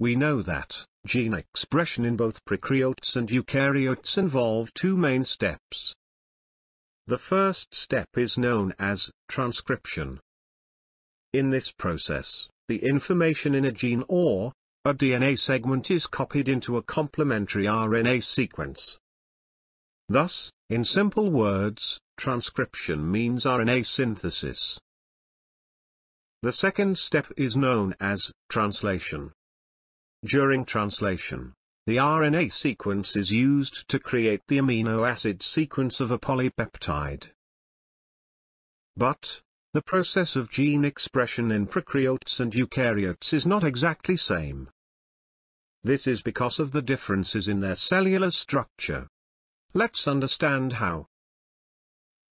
we know that gene expression in both prokaryotes and eukaryotes involve two main steps. The first step is known as transcription. In this process, the information in a gene or a DNA segment is copied into a complementary RNA sequence. Thus, in simple words, transcription means RNA synthesis. The second step is known as translation. During translation, the RNA sequence is used to create the amino acid sequence of a polypeptide. But, the process of gene expression in prokaryotes and eukaryotes is not exactly same. This is because of the differences in their cellular structure. Let's understand how.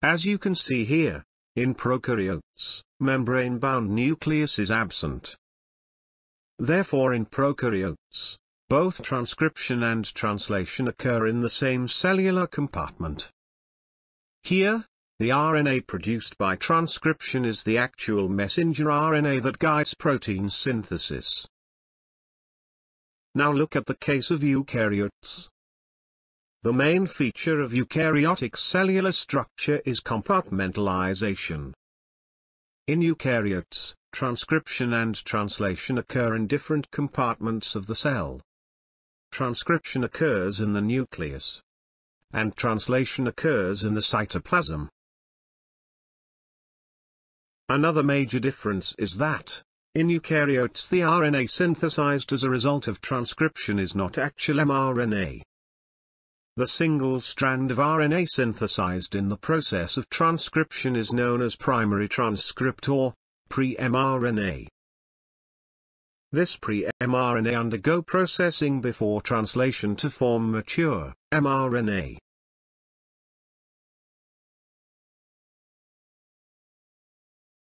As you can see here, in prokaryotes, membrane-bound nucleus is absent. Therefore in prokaryotes, both transcription and translation occur in the same cellular compartment. Here, the RNA produced by transcription is the actual messenger RNA that guides protein synthesis. Now look at the case of eukaryotes. The main feature of eukaryotic cellular structure is compartmentalization. In eukaryotes, transcription and translation occur in different compartments of the cell. Transcription occurs in the nucleus. And translation occurs in the cytoplasm. Another major difference is that, in eukaryotes the RNA synthesized as a result of transcription is not actual mRNA. The single strand of RNA synthesized in the process of transcription is known as primary transcript or pre-mRNA. This pre-mRNA undergo processing before translation to form mature mRNA.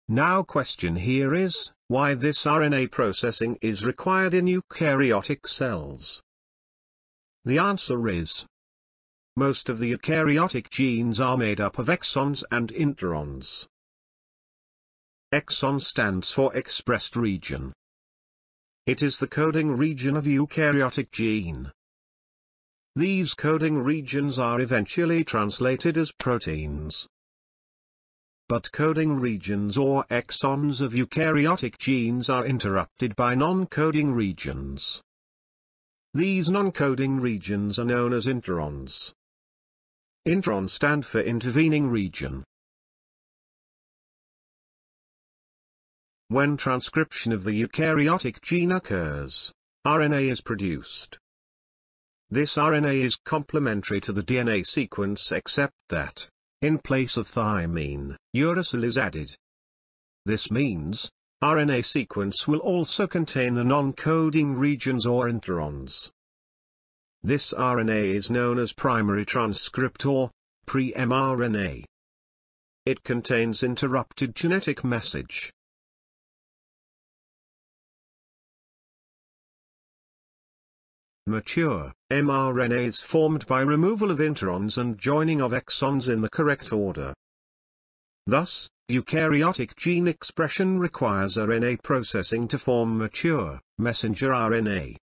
Now question here is, why this RNA processing is required in eukaryotic cells? The answer is, most of the eukaryotic genes are made up of exons and introns. Exon stands for expressed region. It is the coding region of eukaryotic gene. These coding regions are eventually translated as proteins but coding regions or exons of eukaryotic genes are interrupted by non-coding regions. These non-coding regions are known as introns. Introns stand for intervening region. When transcription of the eukaryotic gene occurs, RNA is produced. This RNA is complementary to the DNA sequence except that, in place of thymine, uracil is added. This means, RNA sequence will also contain the non-coding regions or introns. This RNA is known as primary transcript or pre-mRNA. It contains interrupted genetic message. Mature, mRNA is formed by removal of introns and joining of exons in the correct order. Thus, eukaryotic gene expression requires RNA processing to form mature, messenger RNA.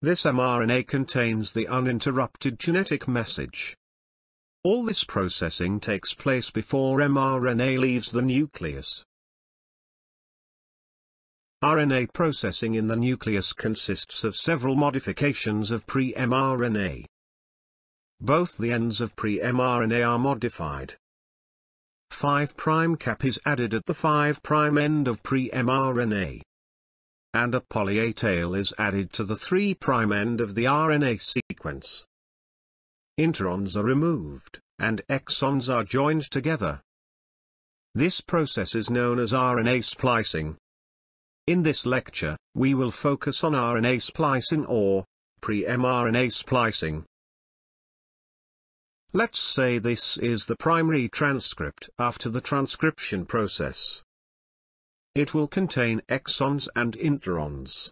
This mRNA contains the uninterrupted genetic message. All this processing takes place before mRNA leaves the nucleus. RNA processing in the nucleus consists of several modifications of pre-mRNA. Both the ends of pre-mRNA are modified. 5' cap is added at the 5' end of pre-mRNA. And a poly-A tail is added to the 3' end of the RNA sequence. Introns are removed, and exons are joined together. This process is known as RNA splicing. In this lecture, we will focus on RNA splicing or pre-mRNA splicing. Let's say this is the primary transcript after the transcription process. It will contain exons and introns.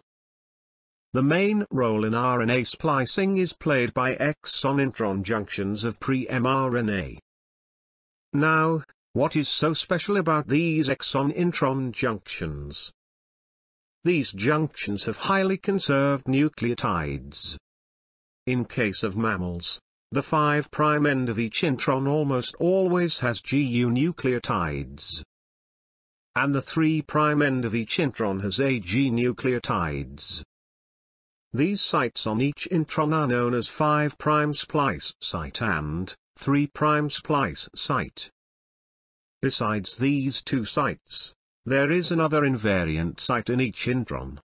The main role in RNA splicing is played by exon-intron junctions of pre-mRNA. Now, what is so special about these exon-intron junctions? These junctions have highly conserved nucleotides. In case of mammals, the 5' end of each intron almost always has GU nucleotides. And the 3' end of each intron has AG nucleotides. These sites on each intron are known as 5' splice site and 3' splice site. Besides these two sites, there is another invariant site in each intron.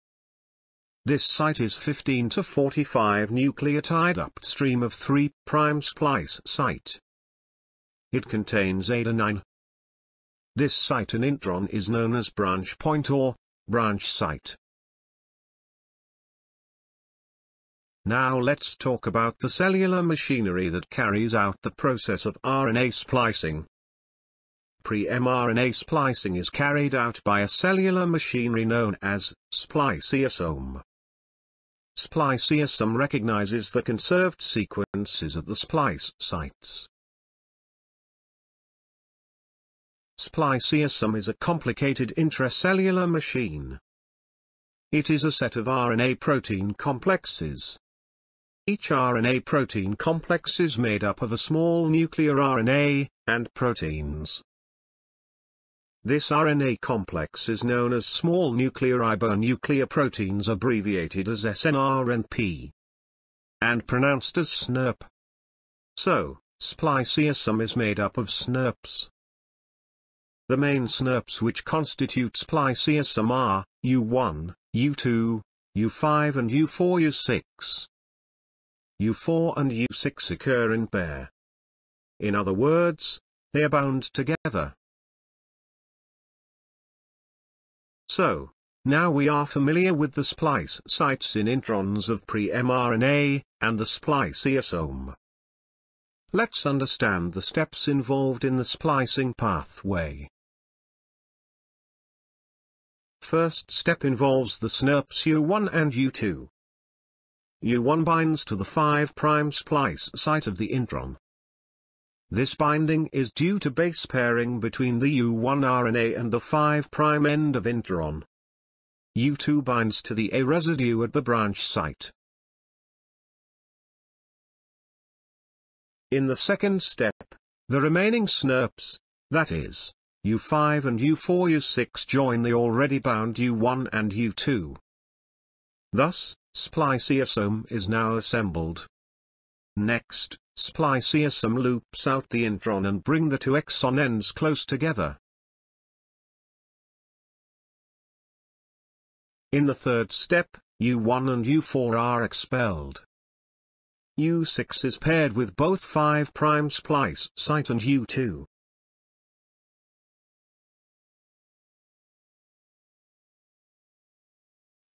This site is 15 to 45 nucleotide upstream of 3' splice site. It contains adenine. This site in intron is known as branch point or branch site. Now let's talk about the cellular machinery that carries out the process of RNA splicing. Pre-mRNA splicing is carried out by a cellular machinery known as spliceosome. Spliceosome recognizes the conserved sequences at the splice sites. Spliceosome is a complicated intracellular machine. It is a set of RNA protein complexes. Each RNA protein complex is made up of a small nuclear RNA, and proteins. This RNA complex is known as small nuclear ribonuclear proteins abbreviated as SNRNP. And pronounced as SNRP. So, spliceosome is made up of SNRPs. The main SNRPs which constitute spliceosome are, U1, U2, U5 and U4 U6. U4 and U6 occur in pair. In other words, they are bound together. So, now we are familiar with the splice sites in introns of pre-mRNA, and the spliceosome. Let's understand the steps involved in the splicing pathway. First step involves the SNRPs U1 and U2. U1 binds to the 5' splice site of the intron. This binding is due to base pairing between the U1 RNA and the 5' end of intron. U2 binds to the A residue at the branch site. In the second step, the remaining SNRPs, that is, U5 and U4 U6 join the already bound U1 and U2. Thus, spliceosome is now assembled. Next, splice Spliceosome loops out the intron and bring the two exon ends close together. In the third step, U1 and U4 are expelled. U6 is paired with both 5' splice site and U2.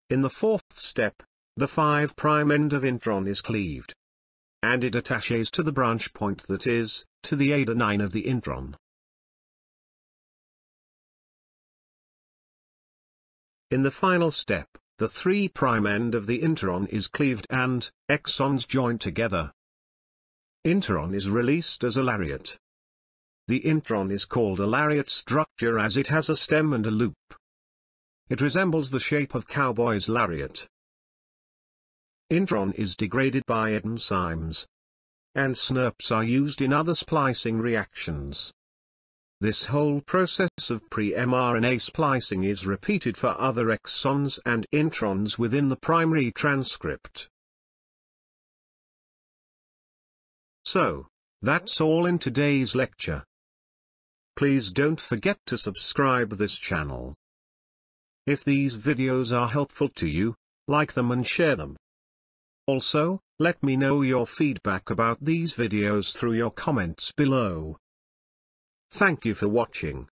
In the fourth step, the 5' end of intron is cleaved and it attaches to the branch point that is, to the adenine of the intron. In the final step, the 3' end of the intron is cleaved and, exons join together. Intron is released as a lariat. The intron is called a lariat structure as it has a stem and a loop. It resembles the shape of cowboy's lariat. Intron is degraded by enzymes. And SNRPs are used in other splicing reactions. This whole process of pre-mRNA splicing is repeated for other exons and introns within the primary transcript. So, that's all in today's lecture. Please don't forget to subscribe this channel. If these videos are helpful to you, like them and share them. Also, let me know your feedback about these videos through your comments below. Thank you for watching.